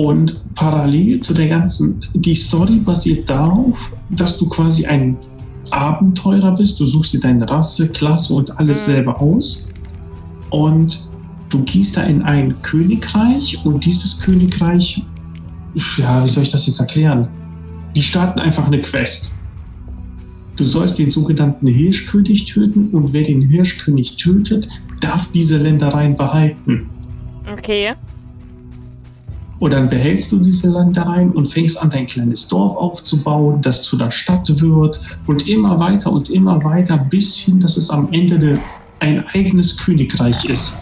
Und parallel zu der ganzen, die Story basiert darauf, dass du quasi ein Abenteurer bist. Du suchst dir deine Rasse, Klasse und alles mhm. selber aus. Und du gehst da in ein Königreich und dieses Königreich, ja, wie soll ich das jetzt erklären? Die starten einfach eine Quest. Du sollst den sogenannten Hirschkönig töten und wer den Hirschkönig tötet, darf diese Ländereien behalten. Okay. Und dann behältst du diese Ländereien und fängst an, dein kleines Dorf aufzubauen, das zu der Stadt wird und immer weiter und immer weiter, bis hin, dass es am Ende ein eigenes Königreich ist.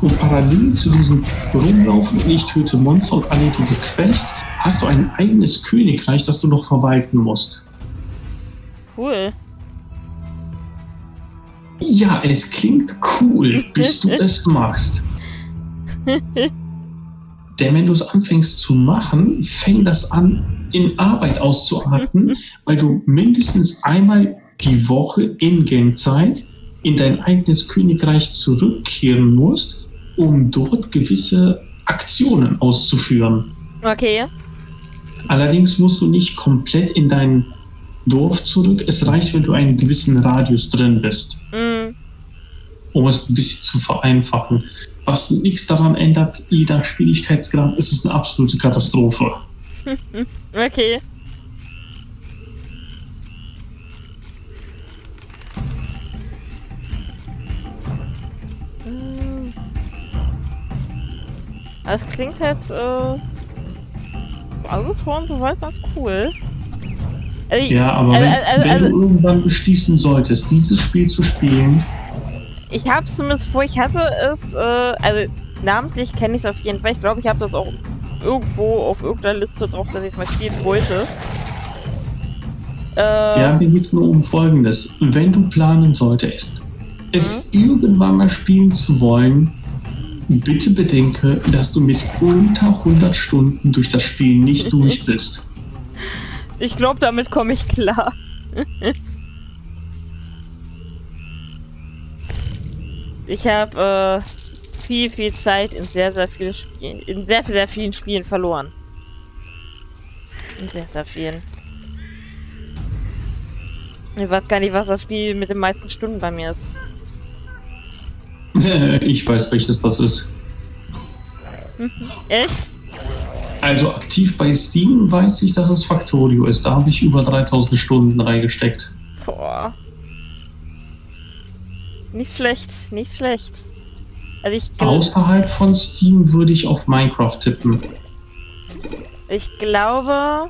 Und parallel zu diesem Rumlaufen und ich töte Monster und erledige Quest, hast du ein eigenes Königreich, das du noch verwalten musst. Cool. Ja, es klingt cool, bis du es machst. Denn wenn du es anfängst zu machen, fängt das an, in Arbeit auszuarten, weil du mindestens einmal die Woche in Game-Zeit in dein eigenes Königreich zurückkehren musst, um dort gewisse Aktionen auszuführen. Okay. Allerdings musst du nicht komplett in dein Dorf zurück. Es reicht, wenn du einen gewissen Radius drin bist. Mhm. Um es ein bisschen zu vereinfachen. Was nichts daran ändert, jeder Schwierigkeitsgrad ist es eine absolute Katastrophe. okay. Das klingt jetzt, äh, also schon soweit ganz cool. Also, ja, aber wenn, also, also, wenn du irgendwann beschließen solltest, dieses Spiel zu spielen. Ich habe es zumindest vor, ich hatte es, äh, also namentlich kenne ich es auf jeden Fall. Ich glaube, ich habe das auch irgendwo auf irgendeiner Liste drauf, dass ich es mal spielen wollte. Äh, ja, mir geht es nur um Folgendes. Wenn du planen solltest, es mhm. irgendwann mal spielen zu wollen, Bitte bedenke, dass du mit unter 100 Stunden durch das Spiel nicht durch bist. Ich glaube, damit komme ich klar. Ich habe äh, viel, viel Zeit in sehr, sehr vielen Spielen, in sehr, sehr vielen Spielen verloren. In sehr, sehr vielen. Ich weiß gar nicht, was das Spiel mit den meisten Stunden bei mir ist. Ich weiß, welches das ist. Echt? Also aktiv bei Steam weiß ich, dass es Factorio ist. Da habe ich über 3000 Stunden reingesteckt. Boah. Nicht schlecht, nicht schlecht. Also ich Außerhalb von Steam würde ich auf Minecraft tippen. Ich glaube,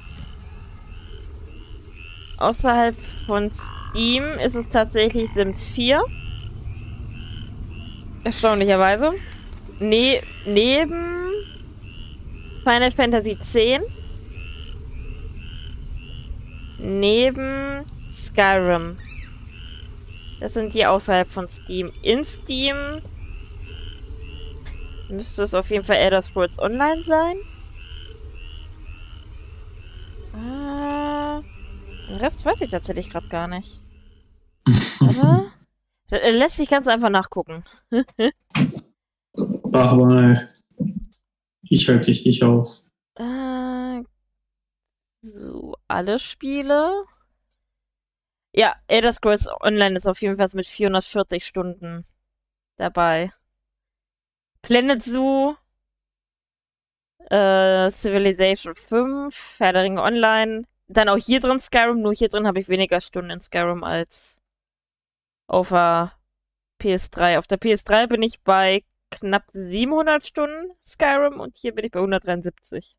außerhalb von Steam ist es tatsächlich Sims 4. Erstaunlicherweise. Ne neben Final Fantasy X. Neben Skyrim. Das sind die außerhalb von Steam. In Steam müsste es auf jeden Fall Elder Scrolls Online sein. Ah, den Rest weiß ich tatsächlich gerade gar nicht. Aber äh, lässt sich ganz einfach nachgucken. Ach mal. Ich halte dich nicht auf. Äh, so, alle Spiele. Ja, Elder Scrolls Online ist auf jeden Fall mit 440 Stunden dabei. Planet Zoo, äh, Civilization 5, Herr der Ringe Online. Dann auch hier drin Skyrim, nur hier drin habe ich weniger Stunden in Skyrim als auf der PS3. Auf der PS3 bin ich bei knapp 700 Stunden Skyrim und hier bin ich bei 173.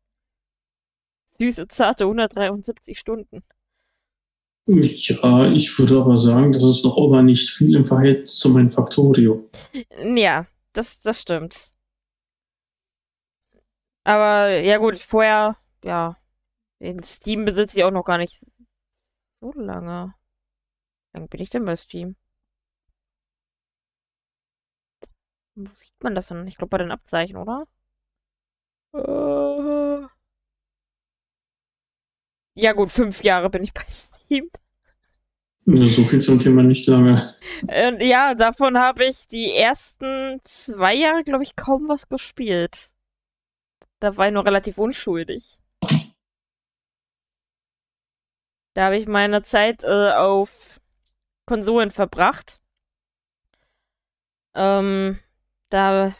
Süße, zarte 173 Stunden. Ja, ich würde aber sagen, das ist noch immer nicht viel im Verhältnis zu meinem Factorio. Ja, das, das stimmt. Aber ja gut, vorher, ja, den Steam besitze ich auch noch gar nicht so lange. Wie lange bin ich denn bei Steam? Wo sieht man das denn? Ich glaube bei den Abzeichen, oder? Uh... Ja gut, fünf Jahre bin ich bei Steam. So viel zum Thema nicht lange. Und ja, davon habe ich die ersten zwei Jahre, glaube ich, kaum was gespielt. Da war ich noch relativ unschuldig. Da habe ich meine Zeit äh, auf Konsolen verbracht. Ähm, da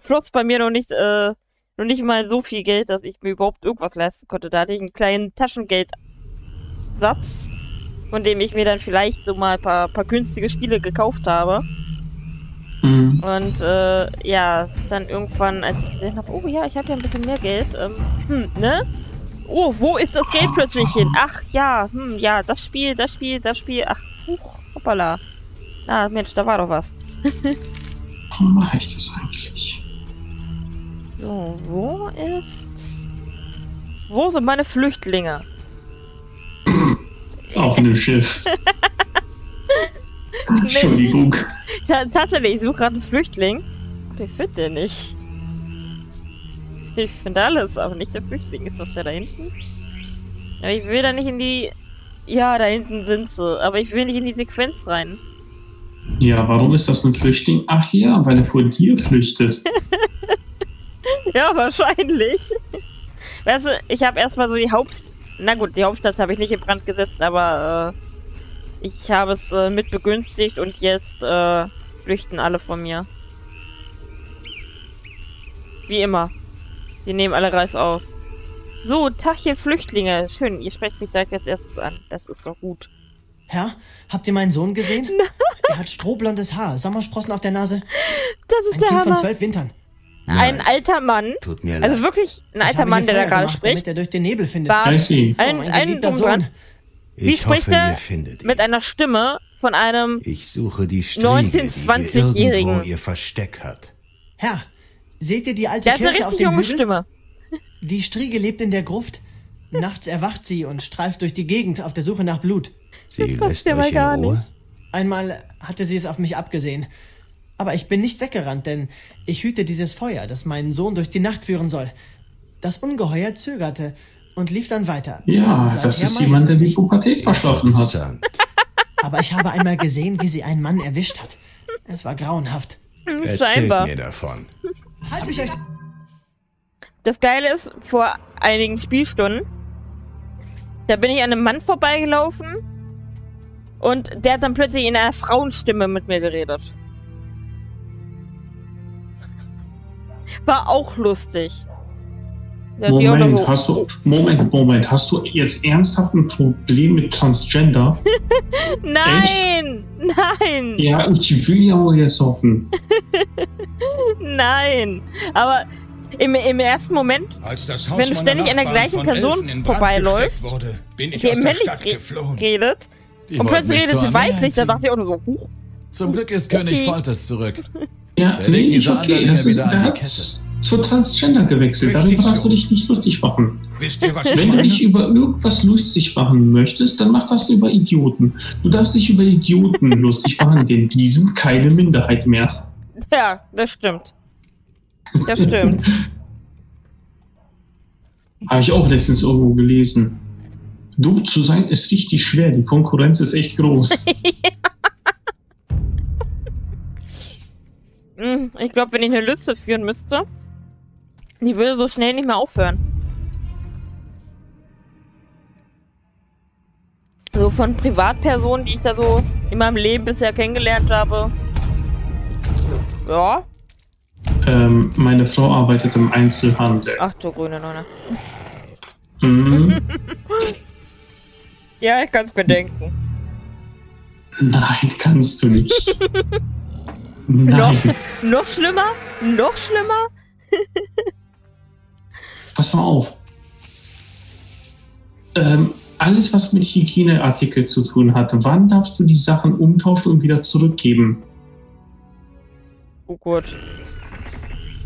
floss bei mir noch nicht, äh, noch nicht mal so viel Geld, dass ich mir überhaupt irgendwas leisten konnte. Da hatte ich einen kleinen Taschengeldsatz, von dem ich mir dann vielleicht so mal ein paar, paar günstige Spiele gekauft habe. Mhm. Und äh, ja, dann irgendwann, als ich gesehen habe, oh ja, ich habe ja ein bisschen mehr Geld, ähm, hm, ne? Oh, wo ist das Geld plötzlich hin? Ach ja, hm, ja, das Spiel, das Spiel, das Spiel. Ach, huch, hoppala. Ah, Mensch, da war doch was. Warum mache ich das eigentlich? So, wo ist. Wo sind meine Flüchtlinge? Auf einem Schiff. Entschuldigung. tatsächlich, ich suche gerade einen Flüchtling. Ich finde den nicht. Ich finde alles, aber nicht der Flüchtling. Ist das ja da hinten? Aber ich will da nicht in die... Ja, da hinten sind sie. Aber ich will nicht in die Sequenz rein. Ja, warum ist das ein Flüchtling? Ach ja, weil er vor dir flüchtet. ja, wahrscheinlich. Weißt du, ich habe erstmal so die Haupt... Na gut, die Hauptstadt habe ich nicht in Brand gesetzt, aber äh, ich habe es äh, mit begünstigt und jetzt äh, flüchten alle von mir. Wie immer. Die nehmen alle Reis aus. So, Tag hier Flüchtlinge. Schön, ihr sprecht mich direkt als erstes an. Das ist doch gut. Herr, habt ihr meinen Sohn gesehen? Nein. Er hat strohblondes Haar, Sommersprossen auf der Nase. Das ist ein der Kind Hammer. von zwölf Wintern. Nein. Ein alter Mann. Tut mir leid. Also wirklich ein alter Mann, der da gerade spricht. Damit er durch den Nebel findet. Bart, ein, ein, ein Sohn. Wie ich spricht hoffe, er? Ihr findet mit einer Stimme von einem ich suche die Striege, 19-20-Jährigen. ihr Versteck hat. Herr, seht ihr die alte der Kirche hat eine auf richtig dem junge Hügel? Stimme. Die Striege lebt in der Gruft. Nachts erwacht sie und streift durch die Gegend auf der Suche nach Blut. Sie das lässt euch in gar Ruhe? nicht. Einmal hatte sie es auf mich abgesehen. Aber ich bin nicht weggerannt, denn ich hüte dieses Feuer, das meinen Sohn durch die Nacht führen soll. Das Ungeheuer zögerte und lief dann weiter. Ja, Seither das ist jemand, der die. Pubertät verschlafen hat. Aber ich habe einmal gesehen, wie sie einen Mann erwischt hat. Es war grauenhaft. Erzählt Scheinbar. mir davon. Halt mich euch Das Geile ist, vor einigen Spielstunden, da bin ich an einem Mann vorbeigelaufen und der hat dann plötzlich in einer Frauenstimme mit mir geredet. War auch lustig. Der Moment, so- hast du, Moment, Moment, hast du jetzt ernsthaft ein Problem mit Transgender? Nein! Nein! Ja, ich will ja wohl jetzt hoffen. Nein! Aber im, im ersten Moment, Als das Haus Wenn du ständig an der gleichen Person vorbeiläufst, wurde, bin ich die aus im der männlich Stadt re geflohen. redet Die und plötzlich redet sie weiblich, da dachte ich auch nur so, huch. Zum Glück ist Okay. König Folters zurück. Ja, Wer nee, ist okay. Das ist, wieder an der die hat Kette? zur Transgender gewechselt. Richtig Darüber darfst so. du dich nicht lustig machen. Wisst ihr, was Wenn du dich über irgendwas lustig machen möchtest, dann mach das über Idioten. Du darfst dich über Idioten lustig machen, denn die sind keine Minderheit mehr. Ja, das stimmt. Das stimmt. Habe ich auch letztens irgendwo gelesen. Dumm zu sein ist richtig schwer. Die Konkurrenz ist echt groß. Hm, Ich glaube, wenn ich eine Liste führen müsste, die würde so schnell nicht mehr aufhören. So von Privatpersonen, die ich da so in meinem Leben bisher kennengelernt habe. Ja. ähm, meine Frau arbeitet im Einzelhandel. Ach du grüne Nonne. Mhm. Ja, ich kann es bedenken. Nein, kannst du nicht. Noch, Nein. noch schlimmer? Noch schlimmer? Pass mal auf. Ähm, alles, was mit Hygieneartikel zu tun hat, wann darfst du die Sachen umtauschen und wieder zurückgeben? Oh Gott.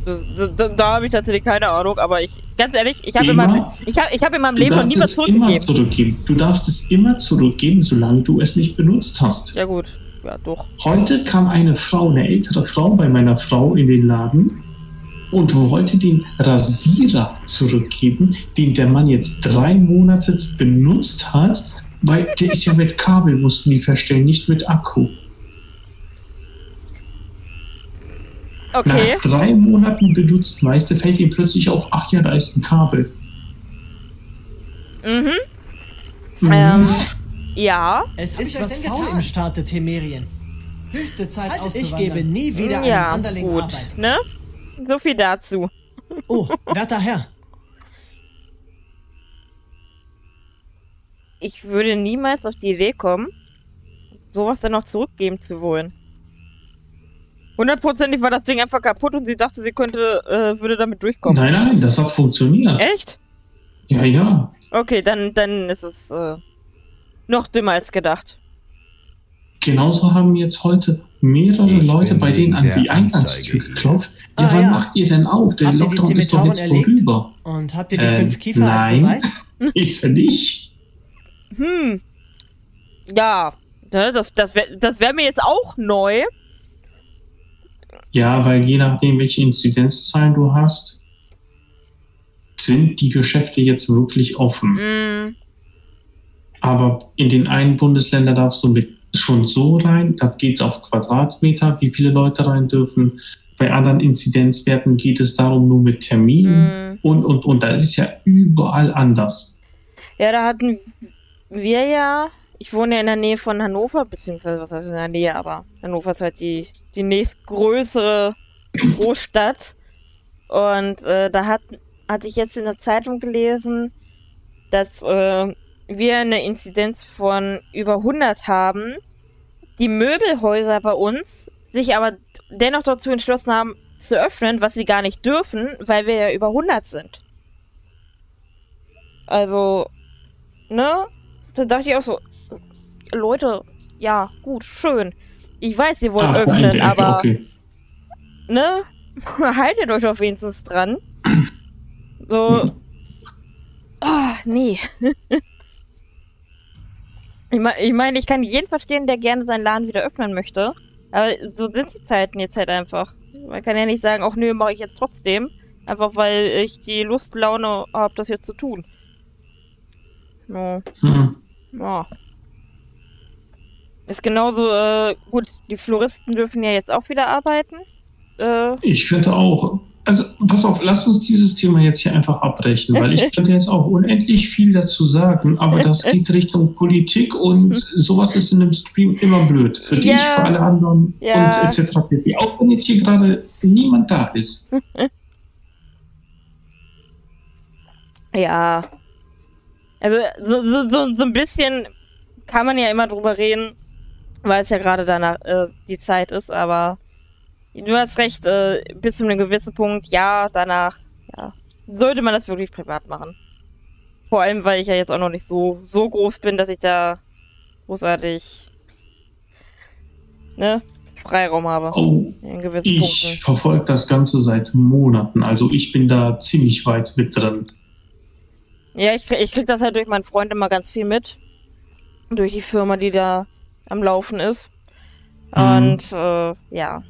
Das, das, da da habe ich tatsächlich keine Ahnung, aber ich, ganz ehrlich, ich habe in, meinem- ich hab, ich hab in meinem Leben noch nie was es immer zurückgegeben. zurückgeben. Du darfst es immer zurückgeben, solange du es nicht benutzt hast. Ja, gut. Ja, doch. Heute kam eine Frau, eine ältere Frau bei meiner Frau in den Laden und wollte den Rasierer zurückgeben, den der Mann jetzt drei Monate benutzt hat, weil der ist ja mit Kabel, mussten die verstellen, nicht mit Akku. Okay. Nach drei Monaten benutzt Meister fällt ihm plötzlich auf, ach ja, da ist ein Kabel. Mhm. Mhm. Ähm, ja. Es ist was faul getan? im Staate Temerien. Höchste Zeit auszuwandern. ich gebe nie wieder einem ja, Anderling gut. Arbeit. Ne? So viel dazu. Oh, werter Herr. Ich würde niemals auf die Idee kommen, sowas dann noch zurückgeben zu wollen. Hundertprozentig war das Ding einfach kaputt und sie dachte, sie könnte, äh, würde damit durchkommen. Nein, nein, das hat funktioniert. Echt? Ja, ja. Okay, dann, dann ist es äh, noch dümmer als gedacht. Genauso haben jetzt heute mehrere Ich Leute bei denen an die Eingangstür geklopft. Ja, Ah, wann ja. macht ihr denn auf? Der Habt Lockdown ist doch jetzt erlegt? vorüber. Und habt ihr die Ähm, fünf Kiefer als nein. Beweis? Ist er nicht? Hm. Ja, ne, das, das wäre das wär mir jetzt auch neu. Ja, weil je nachdem, welche Inzidenzzahlen du hast, sind die Geschäfte jetzt wirklich offen. Hm. Aber in den einen Bundesländern darfst du mit schon so rein, da geht es auf Quadratmeter, wie viele Leute rein dürfen. Bei anderen Inzidenzwerten geht es darum nur mit Terminen Hm. und, und, und. Das ist ja überall anders. Ja, da hatten wir ja, ich wohne ja in der Nähe von Hannover, beziehungsweise was heißt in der Nähe, aber Hannover ist halt die, die nächstgrößere Großstadt. Und äh, da hat, hatte ich jetzt in der Zeitung gelesen, dass äh, wir eine Inzidenz von über 100 haben, die Möbelhäuser bei uns sich aber dennoch dazu entschlossen haben, zu öffnen, was sie gar nicht dürfen, weil wir ja über 100 sind. Also, ne? Da dachte ich auch so, Leute, ja, gut, schön. Ich weiß, ihr wollt Ah, öffnen, Ecke, aber, okay. ne? Haltet euch doch wenigstens dran. So. Ah, nee. ich meine, ich, mein, ich kann jeden verstehen, der gerne seinen Laden wieder öffnen möchte. Aber so sind die Zeiten jetzt halt einfach. Man kann ja nicht sagen, ach nö, mache ich jetzt trotzdem. Einfach weil ich die Lust, Laune habe, das jetzt zu tun. No. Hm. Ja. Ist genauso, äh, gut, die Floristen dürfen ja jetzt auch wieder arbeiten. Äh, Ich könnte auch. Also, pass auf, lass uns dieses Thema jetzt hier einfach abbrechen, weil ich könnte jetzt auch unendlich viel dazu sagen, aber das geht Richtung Politik und sowas ist in einem Stream immer blöd. Für dich, Ja. für alle anderen Ja. und etc. Auch wenn jetzt hier gerade niemand da ist. ja. Also, so, so, so, so ein bisschen kann man ja immer drüber reden, weil es ja gerade danach äh, die Zeit ist, aber du hast recht, äh, bis zu einem gewissen Punkt, ja, danach, ja, sollte man das wirklich privat machen. Vor allem, weil ich ja jetzt auch noch nicht so, so groß bin, dass ich da großartig, ne, Freiraum habe. Oh, ich Punkten. verfolge das Ganze seit Monaten, also ich bin da ziemlich weit mit drin. Ja, ich, ich krieg das halt durch meinen Freund immer ganz viel mit. Durch die Firma, die da am Laufen ist. Mhm. Und äh, ja.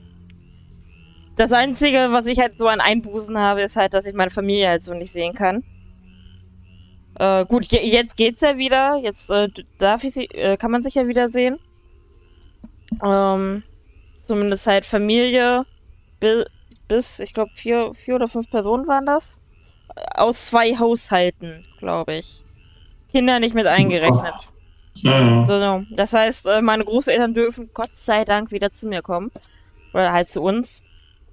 Das Einzige, was ich halt so an Einbußen habe, ist halt, dass ich meine Familie halt so nicht sehen kann. Äh, gut, je, jetzt geht's ja wieder. Jetzt äh, darf ich sie, äh, kann man sich ja wieder sehen. Ähm, zumindest halt Familie bi bis, ich glaube, vier, vier oder fünf Personen waren das. Aus zwei Haushalten, glaube ich. Kinder nicht mit eingerechnet. Ja, ja. So, so. Das heißt, äh, meine Großeltern dürfen Gott sei Dank wieder zu mir kommen. Oder halt zu uns.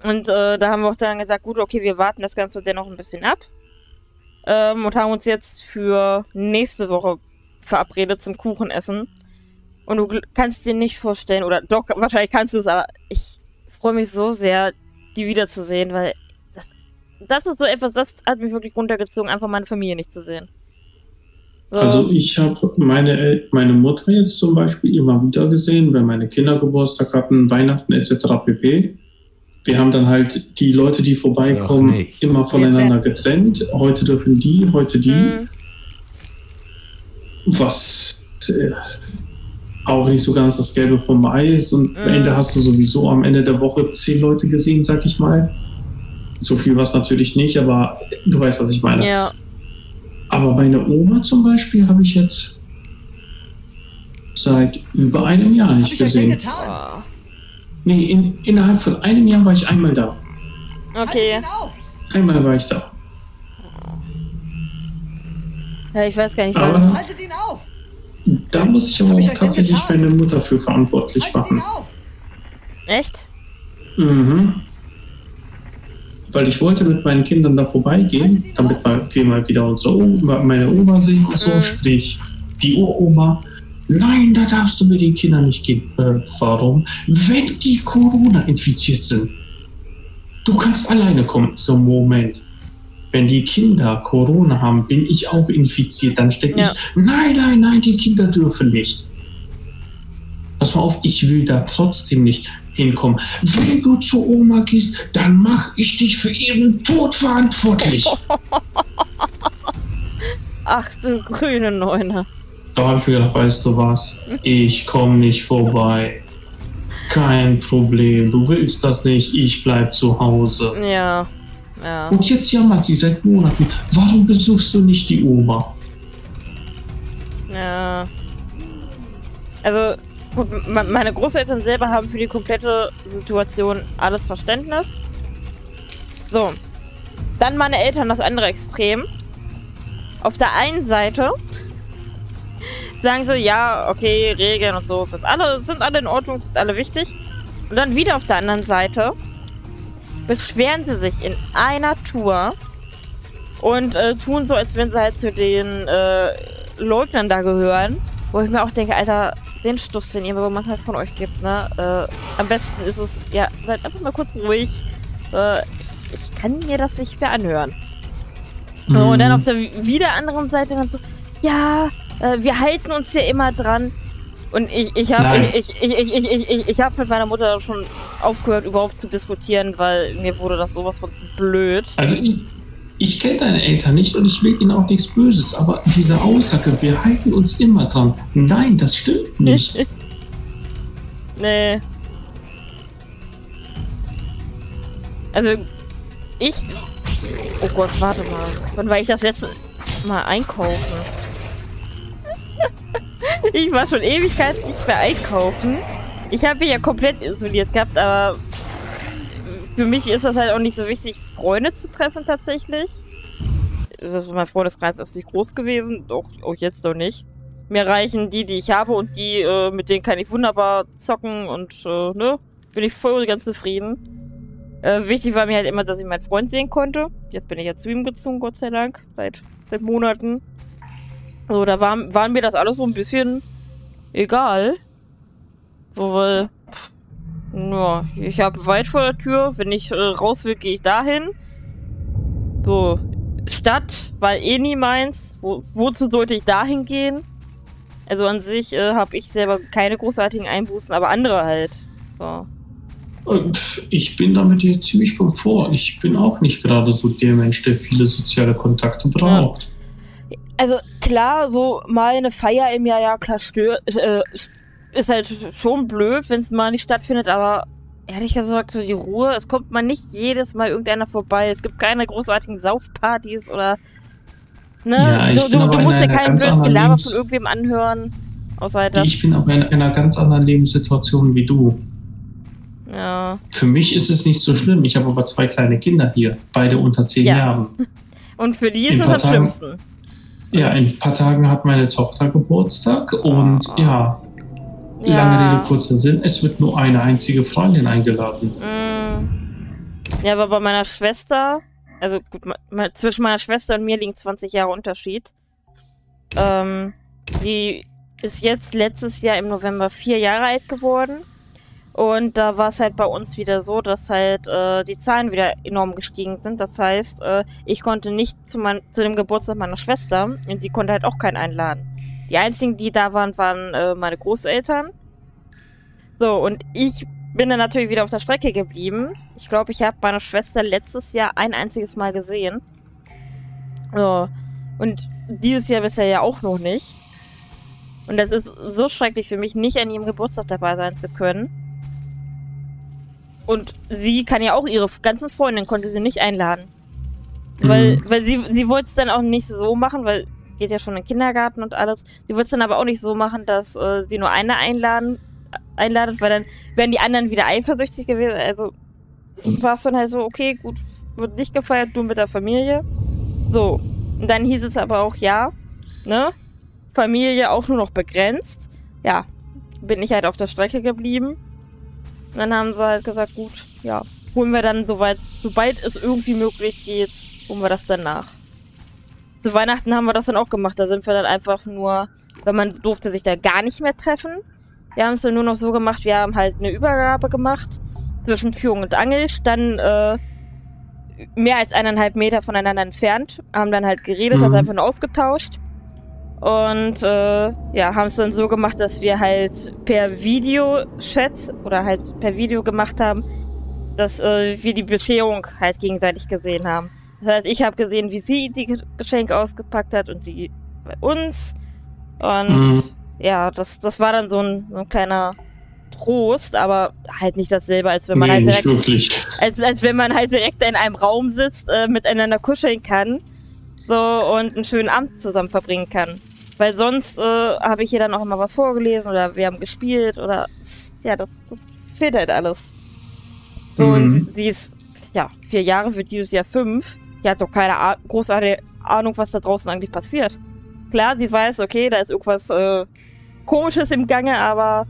Und äh, da haben wir auch dann gesagt, gut, okay, wir warten das Ganze dennoch ein bisschen ab. Ähm, und haben uns jetzt für nächste Woche verabredet zum Kuchenessen. Und du kannst dir nicht vorstellen, oder doch, wahrscheinlich kannst du es, aber ich freue mich so sehr, die wiederzusehen, weil das, das ist so etwas, das hat mich wirklich runtergezogen, einfach meine Familie nicht zu sehen. So. Also ich habe meine, meine Mutter jetzt zum Beispiel immer wieder gesehen, wenn meine Kinder Geburtstag hatten, Weihnachten etc. pp. Wir haben dann halt die Leute, die vorbeikommen, immer voneinander getrennt. Heute dürfen die, heute die. Hm. Was äh, auch nicht so ganz das Gelbe vom Ei ist. Und am Mhm. Ende hast du sowieso am Ende der Woche zehn Leute gesehen, sag ich mal. So viel war es natürlich nicht, aber du weißt, was ich meine. Ja. Aber meine Oma zum Beispiel habe ich jetzt seit über einem Jahr Was nicht gesehen. Nee, in, innerhalb von einem Jahr war ich einmal da. Okay. Auf! Einmal war ich da. Ja, ich weiß gar nicht, Aber- wann. Haltet ihn auf! Da muss ich aber ich auch euch tatsächlich meine Mutter für verantwortlich Haltet ihn machen. auf! Echt? Mhm. Weil ich wollte mit meinen Kindern da vorbeigehen, damit wir mal wieder unsere Oma, meine Oma sehen und so, Mhm. sprich die Uroma. Nein, da darfst du mit den Kindern nicht gehen. Äh, warum? Wenn die Corona infiziert sind. Du kannst alleine kommen. So, Moment. Wenn die Kinder Corona haben, bin ich auch infiziert. Dann stecke Ja. ich. Nein, nein, nein, die Kinder dürfen nicht. Pass mal auf, ich will da trotzdem nicht hinkommen. Wenn du zu Oma gehst, dann mach ich dich für ihren Tod verantwortlich. Ach du grüne Neune. Da hab ich mir gedacht, weißt du was? Ich komme nicht vorbei. Kein Problem. Du willst das nicht, ich bleib zu Hause. Ja. Ja. Und jetzt jammert sie seit Monaten. Warum besuchst du nicht die Oma? Ja. Also, gut, me- meine Großeltern selber haben für die komplette Situation alles Verständnis. So. Dann meine Eltern das andere Extrem. Auf der einen Seite sagen sie, ja, okay, Regeln und so sind alle, sind alle in Ordnung, sind alle wichtig. Und dann wieder auf der anderen Seite beschweren sie sich in einer Tour und äh, tun so, als wenn sie halt zu den äh, Leugnern da gehören. Wo ich mir auch denke, Alter, den Stuss, den ihr so manchmal von euch gibt, ne? Äh, am besten ist es, ja, seid einfach mal kurz ruhig. Äh, ich, ich kann mir das nicht mehr anhören. So, Und dann Mhm. auf der wieder anderen Seite dann so, ja, äh, wir halten uns hier immer dran. Und ich, ich habe ich, ich, ich, ich, ich, ich hab mit meiner Mutter schon aufgehört, überhaupt zu diskutieren, weil mir wurde das sowas von zu blöd. Also ich, ich kenne deine Eltern nicht und ich will ihnen auch nichts Böses, aber diese Aussage, wir halten uns immer dran. Nein, das stimmt nicht. Nee. Also, ich. Oh Gott, warte mal. Wann war ich das letzte Mal einkaufen? Ich war schon Ewigkeit nicht mehr einkaufen. Ich habe mich ja komplett isoliert gehabt, aber für mich ist das halt auch nicht so wichtig, Freunde zu treffen tatsächlich. Das mein Freundeskreis ist nicht groß gewesen, auch, auch jetzt noch nicht. Mir reichen die, die ich habe und die, äh, mit denen kann ich wunderbar zocken und, äh, ne, bin ich voll und ganz zufrieden. Äh, wichtig war mir halt immer, dass ich meinen Freund sehen konnte. Jetzt bin ich ja zu ihm gezogen, Gott sei Dank, seit, seit Monaten. So, da war, waren mir das alles so ein bisschen egal. So, weil, pff, ja, ich habe weit vor der Tür. Wenn ich äh, raus will, gehe ich dahin. So, Stadt, weil eh nie meins. Wo, wozu sollte ich dahin gehen? Also an sich äh, habe ich selber keine großartigen Einbußen, aber andere halt. So. Und ich bin damit hier ziemlich komfort. Ich bin auch nicht gerade so der Mensch, der viele soziale Kontakte braucht. Also klar, so mal eine Feier im Jahr, ja klar, stör, äh, ist halt schon blöd, wenn es mal nicht stattfindet, aber ehrlich gesagt, so die Ruhe, es kommt mal nicht jedes Mal irgendeiner vorbei. Es gibt keine großartigen Saufpartys oder. Ne? Ja, ich du du, du musst einer kein blödes Gelaber von irgendwem anhören. Außer halt das. Ich bin aber in einer ganz anderen Lebenssituation wie du. Ja. Für mich ist es nicht so schlimm. Ich habe aber zwei kleine Kinder hier, beide unter zehn Ja. Jahren. Und für die ist es am schlimmsten. Ja, in ein paar Tagen hat meine Tochter Geburtstag und Ah. ja, lange Rede, kurzer Sinn, es wird nur eine einzige Freundin eingeladen. Mm. Ja, aber bei meiner Schwester, also gut, zwischen meiner Schwester und mir liegen 20 Jahre Unterschied. Ähm, die ist jetzt letztes Jahr im November vier Jahre alt geworden. Und da war es halt bei uns wieder so, dass halt äh, die Zahlen wieder enorm gestiegen sind. Das heißt, äh, ich konnte nicht zu, mein, zu dem Geburtstag meiner Schwester und sie konnte halt auch keinen einladen. Die einzigen, die da waren, waren äh, meine Großeltern. So, und ich bin dann natürlich wieder auf der Strecke geblieben. Ich glaube, ich habe meine Schwester letztes Jahr ein einziges Mal gesehen. So. Und dieses Jahr bisher ja auch noch nicht. Und das ist so schrecklich für mich, nicht an ihrem Geburtstag dabei sein zu können. Und sie kann ja auch ihre ganzen Freundinnen konnte sie nicht einladen. Weil, Mhm. weil sie, sie wollte es dann auch nicht so machen, weil geht ja schon in den Kindergarten und alles. Sie wollte es dann aber auch nicht so machen, dass äh, sie nur eine einladen, einladet, weil dann wären die anderen wieder eifersüchtig gewesen. Also, war es dann halt so, okay, gut, wird nicht gefeiert, du mit der Familie. So. Und dann hieß es aber auch, ja, ne? Familie auch nur noch begrenzt. Ja, bin ich halt auf der Strecke geblieben. Und dann haben sie halt gesagt, gut, ja, holen wir dann soweit, sobald es irgendwie möglich geht, holen wir das dann nach. Zu Weihnachten haben wir das dann auch gemacht. Da sind wir dann einfach nur, weil man durfte sich da gar nicht mehr treffen. Wir haben es dann nur noch so gemacht, wir haben halt eine Übergabe gemacht zwischen Führung und Angel, standen äh, mehr als eineinhalb Meter voneinander entfernt, haben dann halt geredet, mhm. das einfach nur ausgetauscht. Und äh, ja, haben es dann so gemacht, dass wir halt per Videochat oder halt per Video gemacht haben, dass äh, wir die Bescherung halt gegenseitig gesehen haben. Das heißt, ich habe gesehen, wie sie die Geschenke ausgepackt hat und sie bei uns. Und mhm. ja, das, das war dann so ein, so ein kleiner Trost, aber halt nicht dasselbe, als wenn man nee, halt direkt, als, als wenn man halt direkt in einem Raum sitzt, äh, miteinander kuscheln kann, so und einen schönen Abend zusammen verbringen kann. Weil sonst äh, habe ich ihr dann auch immer was vorgelesen oder wir haben gespielt oder ja, das, das fehlt halt alles. So, mhm. und sie, ist ja vier Jahre, wird dieses Jahr fünf. Die hat doch keine A großartige Ahnung, was da draußen eigentlich passiert. Klar, sie weiß, okay, da ist irgendwas äh, Komisches im Gange, aber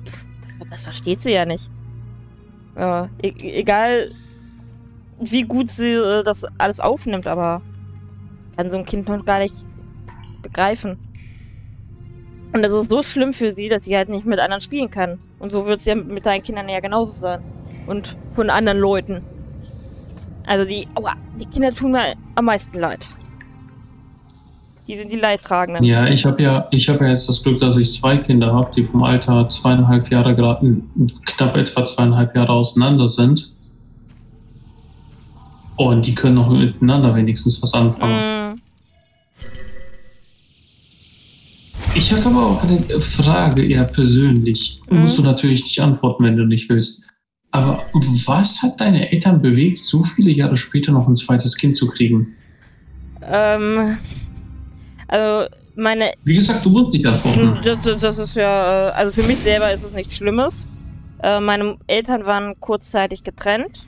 das, das versteht sie ja nicht. Äh, e egal, wie gut sie äh, das alles aufnimmt, aber kann so ein Kind noch gar nicht begreifen. Und das ist so schlimm für sie, dass sie halt nicht mit anderen spielen kann. Und so wird es ja mit deinen Kindern ja genauso sein. Und von anderen Leuten. Also die, aua, die Kinder tun mir am meisten leid. Die sind die Leidtragenden. Ja, ich habe ja, ich habe ja jetzt das Glück, dass ich zwei Kinder habe, die vom Alter zweieinhalb Jahre gerade, knapp etwa zweieinhalb Jahre auseinander sind. Und die können noch miteinander wenigstens was anfangen. Mm. Ich habe aber auch eine Frage eher persönlich. Mm. Musst du natürlich nicht antworten, wenn du nicht willst. Aber was hat deine Eltern bewegt, so viele Jahre später noch ein zweites Kind zu kriegen? Ähm, also meine. Wie gesagt, du musst nicht antworten. Das, das ist ja, äh, also für mich selber ist es nichts Schlimmes. Äh, meine Eltern waren kurzzeitig getrennt,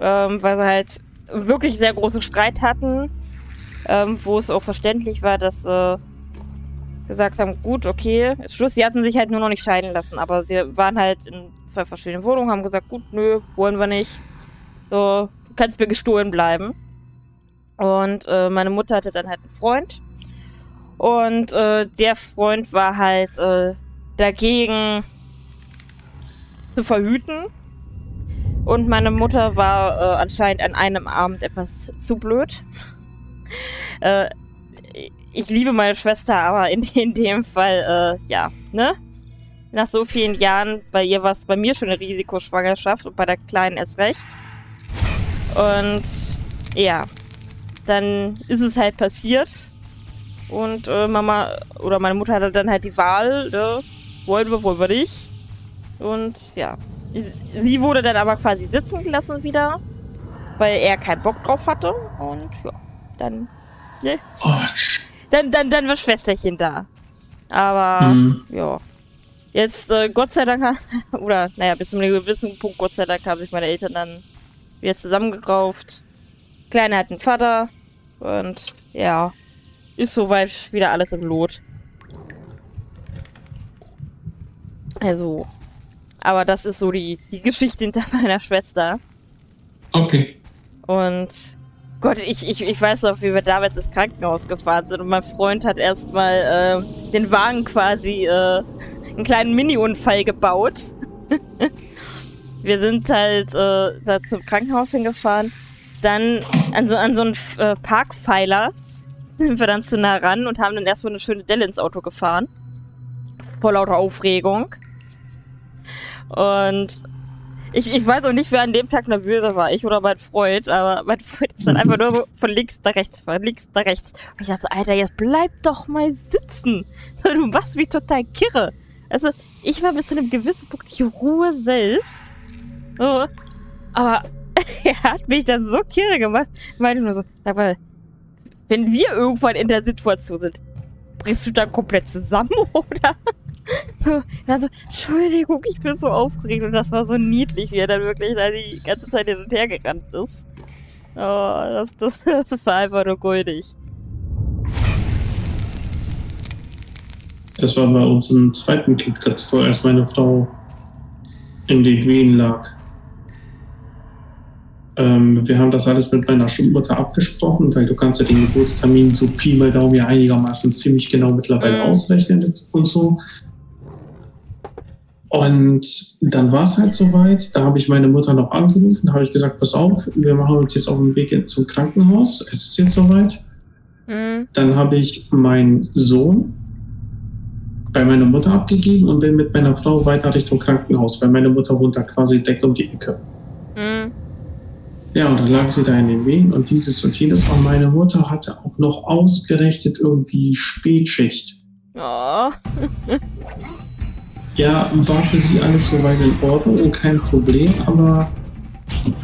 ähm, weil sie halt wirklich sehr großen Streit hatten, ähm, wo es auch verständlich war, dass sie gesagt haben, gut, okay, Schluss. Sie hatten sich halt nur noch nicht scheiden lassen, aber sie waren halt in zwei verschiedene Wohnungen, haben gesagt, gut, nö, wollen wir nicht. So, du kannst mir gestohlen bleiben. Und äh, meine Mutter hatte dann halt einen Freund. Und äh, der Freund war halt äh, dagegen zu verhüten. Und meine Mutter war äh, anscheinend an einem Abend etwas zu blöd. Äh, ich liebe meine Schwester, aber in, in dem Fall, äh, ja, ne? nach so vielen Jahren, bei ihr war es bei mir schon eine Risikoschwangerschaft und bei der Kleinen erst recht. Und ja, dann ist es halt passiert. Und äh, Mama oder meine Mutter hatte dann halt die Wahl, ne? wollen wir, wollen wir nicht. Und ja, sie wurde dann aber quasi sitzen gelassen wieder, weil er keinen Bock drauf hatte. Und ja, dann, ne? Oh. Dann, dann, dann war Schwesterchen da. Aber, mhm. ja. Jetzt, äh, Gott sei Dank, oder naja, bis zu einem gewissen Punkt, Gott sei Dank, haben sich meine Eltern dann wieder zusammengekauft. Kleine hat einen Vater und ja, ist soweit wieder alles im Lot. Also, aber das ist so die, die Geschichte hinter meiner Schwester. Okay. Und Gott, ich, ich, ich weiß noch, wie wir damals ins Krankenhaus gefahren sind und mein Freund hat erstmal äh, den Wagen quasi äh, einen kleinen Mini-Unfall gebaut. wir sind halt äh, da zum Krankenhaus hingefahren. Dann an so, an so einen äh, Parkpfeiler sind wir dann zu nah ran und haben dann erstmal eine schöne Delle ins Auto gefahren. Vor lauter Aufregung. Und ich, ich weiß auch nicht, wer an dem Tag nervöser war, ich oder mein Freund, aber mein Freund ist dann einfach nur so von links nach rechts, von links nach rechts. Und ich dachte so, Alter, jetzt bleib doch mal sitzen. Du machst mich total kirre. Also, ich war bis zu einem gewissen Punkt die Ruhe selbst. So. Aber er hat mich dann so kirre gemacht. Ich meinte nur so, sag mal, wenn wir irgendwann in der Situation sind, brichst du dann komplett zusammen, oder? So, also, Entschuldigung, ich bin so aufgeregt und das war so niedlich, wie er dann wirklich da die ganze Zeit hin und her gerannt ist. Oh, das, das, das war einfach nur goldig. Das war bei uns im zweiten toll, als meine Frau in den Wehen lag. Ähm, wir haben das alles mit meiner Schulmutter abgesprochen, weil du kannst ja den Geburtstermin so Pi mal Daumen ja einigermaßen ziemlich genau mittlerweile Mhm. ausrechnen und so. Und dann war es halt soweit, da habe ich meine Mutter noch angerufen, da habe ich gesagt, pass auf, wir machen uns jetzt auf den Weg zum Krankenhaus, es ist jetzt soweit. Hm, Dann habe ich meinen Sohn bei meiner Mutter abgegeben und bin mit meiner Frau weiter Richtung Krankenhaus, weil meine Mutter wohnt da quasi direkt um die Ecke. hm. Ja, und dann lag sie da in den Wehen und dieses und jenes. Und meine Mutter hatte auch noch ausgerechnet irgendwie Spätschicht. Oh. Ja, war für sie alles soweit in Ordnung und kein Problem, aber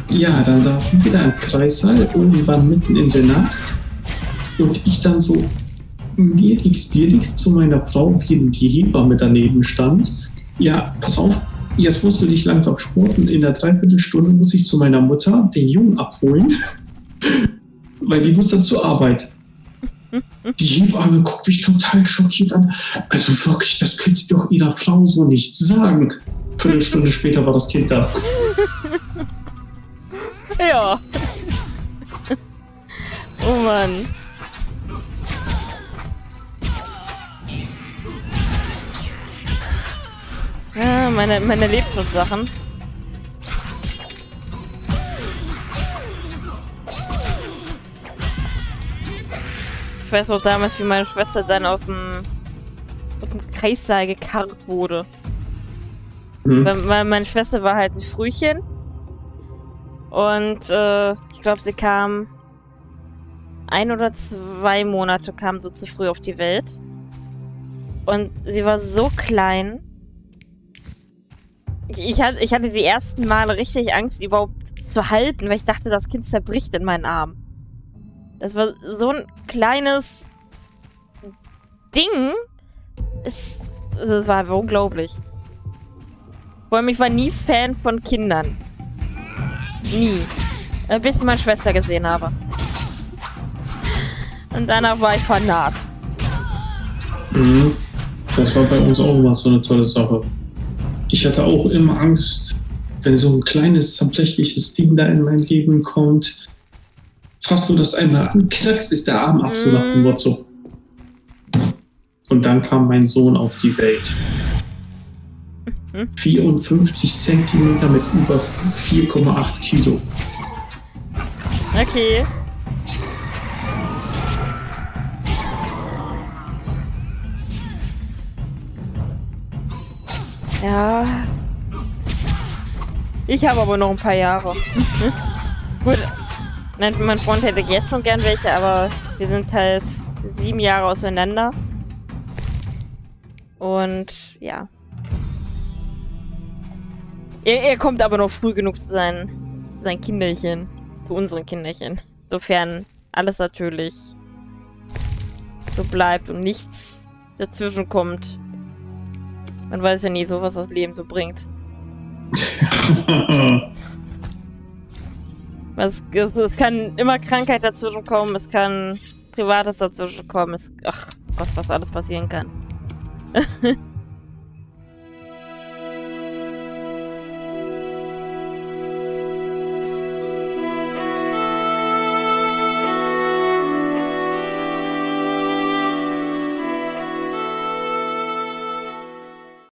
ja, dann saßen wir da im Kreissaal, irgendwann mitten in der Nacht und ich dann so mir nichts, dir nichts zu meiner Frau, wie die Hebamme daneben stand. Ja, pass auf, jetzt musst du dich langsam sporten. In der Dreiviertelstunde muss ich zu meiner Mutter den Jungen abholen, weil die muss dann zur Arbeit. Die Hebamme guckt mich total schockiert an. Also wirklich, das kannst du doch ihrer Frau so nicht sagen. Viertelstunde später war das Kind da. Ja. oh Mann. Ja, meine, meine Lebenssachen. Ich weiß auch damals, wie meine Schwester dann aus dem, aus dem Kreissaal gekarrt wurde. Hm. Weil, meine Schwester war halt ein Frühchen. Und äh, ich glaube, sie kam ein oder zwei Monate kam so zu früh auf die Welt. Und sie war so klein. Ich, ich, hatte, die ersten Male richtig Angst, überhaupt zu halten, weil ich dachte, das Kind zerbricht in meinen Arm. Das war so ein kleines Ding. Es, das war unglaublich. Vor allem, ich war nie Fan von Kindern. Nie. Äh, Bis ich meine Schwester gesehen habe. Und danach war ich Fanat. Mhm. Das war bei uns auch immer so eine tolle Sache. Ich hatte auch immer Angst, wenn so ein kleines, zerbrechliches Ding da in mein Leben kommt. Fasst du das einmal an, knackst, ist der Arm ab, so nach dem Mm. Motto. Und dann kam mein Sohn auf die Welt. Mhm. 54 Zentimeter mit über 4,8 Kilo. Okay. Ja. Ich habe aber noch ein paar Jahre. Gut. Mein, mein Freund hätte jetzt schon gern welche, aber wir sind halt sieben Jahre auseinander. Und ja. Er, er kommt aber noch früh genug zu sein, sein Kinderchen. Zu unseren Kinderchen. Sofern alles natürlich so bleibt und nichts dazwischen kommt. Man weiß ja nie so, was das Leben so bringt. Es, es, es kann immer Krankheit dazwischen kommen, es kann Privates dazwischen kommen. Es, ach Gott, was alles passieren kann.